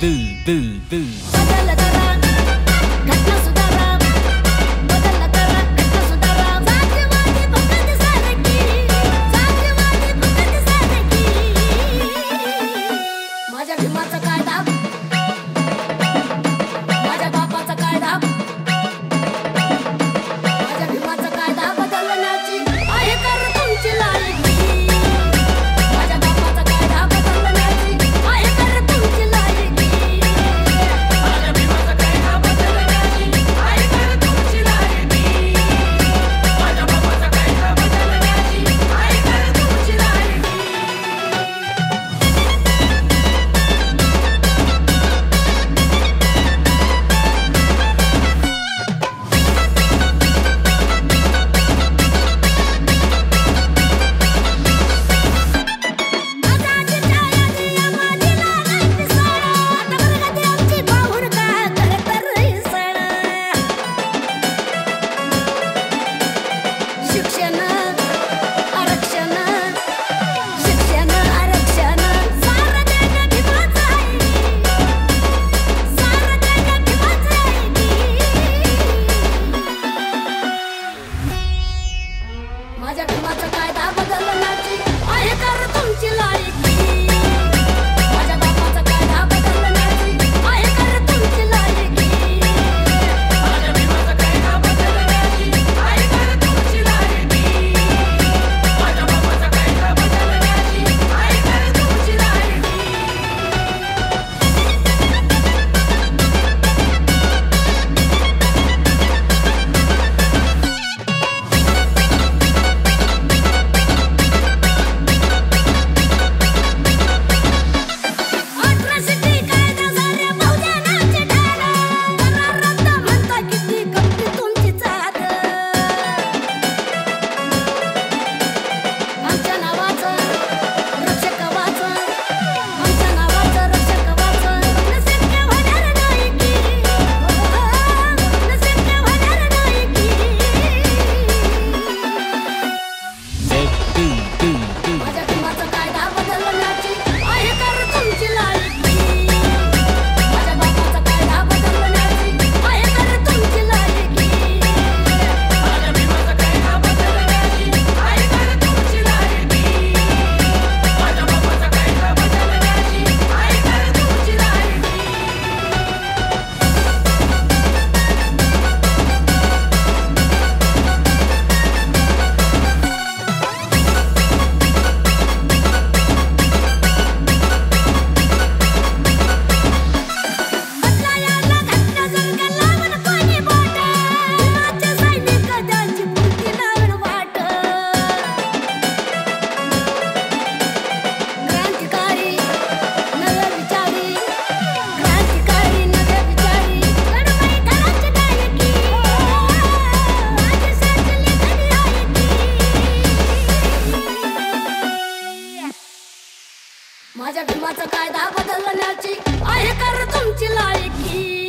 嘟嘟嘟。माझ्या कामाचा कायदा बदल जन्माचं कायदा बदलण्याची आहे कर तुमची लायकी.